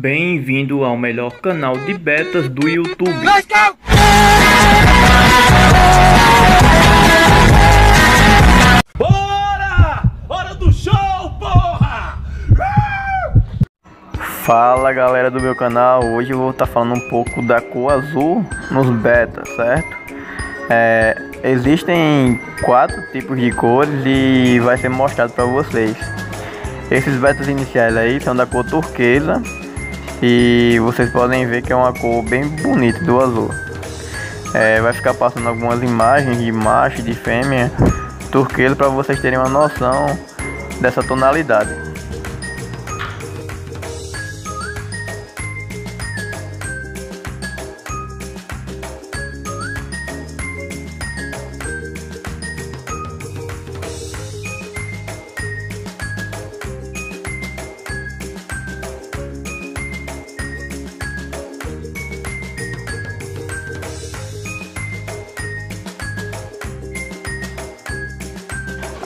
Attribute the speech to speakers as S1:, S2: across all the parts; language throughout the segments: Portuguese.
S1: Bem-vindo ao melhor canal de betas do YouTube.
S2: Bora! Hora do show, porra!
S1: Fala galera do meu canal, hoje eu vou estar falando um pouco da cor azul nos betas, certo? É, existem quatro tipos de cores e vai ser mostrado para vocês. Esses betas iniciais aí são da cor turquesa e vocês podem ver que é uma cor bem bonita do azul. É, vai ficar passando algumas imagens de macho e de fêmea turquesa para vocês terem uma noção dessa tonalidade.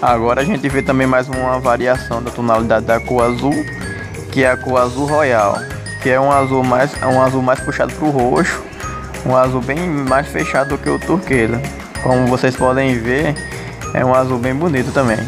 S1: Agora a gente vê também mais uma variação da tonalidade da cor azul, que é a cor azul royal, que é um azul mais, um azul mais puxado para o roxo, um azul bem mais fechado do que o turquesa. Como vocês podem ver, é um azul bem bonito também.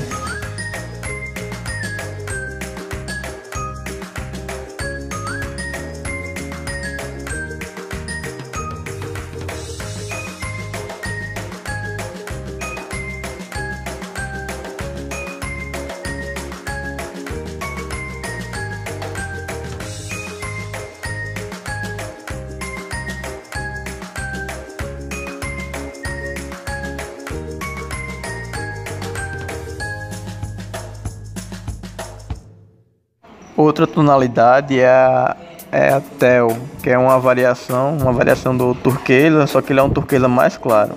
S1: Outra tonalidade é a, é a Tel, que é uma variação, uma variação do turquesa, só que ele é um turquesa mais claro.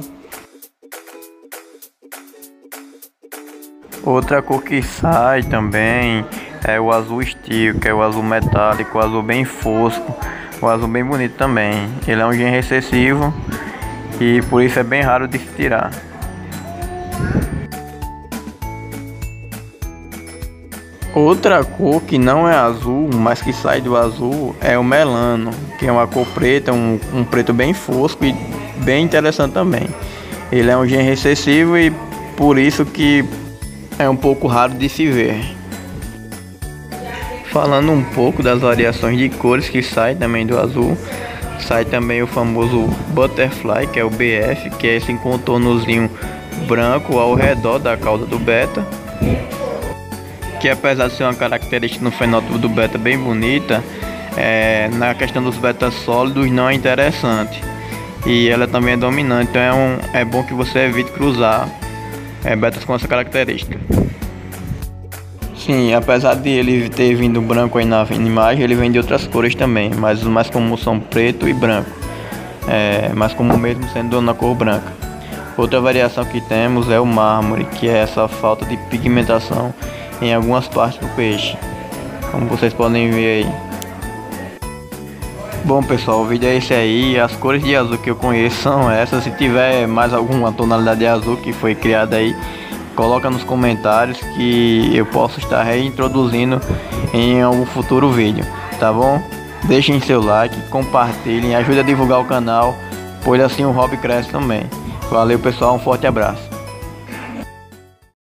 S1: Outra cor que sai também é o azul steel, que é o azul metálico, o azul bem fosco, o azul bem bonito também. Ele é um gen recessivo e por isso é bem raro de se tirar. Outra cor que não é azul, mas que sai do azul, é o melano, que é uma cor preta, um, um preto bem fosco e bem interessante também. Ele é um gen recessivo e por isso que é um pouco raro de se ver. Falando um pouco das variações de cores que sai também do azul, sai também o famoso Butterfly, que é o BF, que é esse contornozinho branco ao redor da cauda do beta que apesar de ser uma característica no fenótipo do beta bem bonita, é, na questão dos betas sólidos não é interessante. E ela também é dominante, então é, um, é bom que você evite cruzar é, betas com essa característica. Sim, apesar de ele ter vindo branco aí na imagem, ele vem de outras cores também, mas os mais comuns são preto e branco. É, mais comum mesmo sendo na cor branca. Outra variação que temos é o mármore, que é essa falta de pigmentação em algumas partes do peixe, como vocês podem ver aí. Bom pessoal, o vídeo é esse aí, as cores de azul que eu conheço são essas, se tiver mais alguma tonalidade de azul que foi criada aí, coloca nos comentários que eu posso estar reintroduzindo em algum futuro vídeo, tá bom? Deixem seu like, compartilhem, ajude a divulgar o canal, pois assim o hobby cresce também. Valeu pessoal, um forte abraço.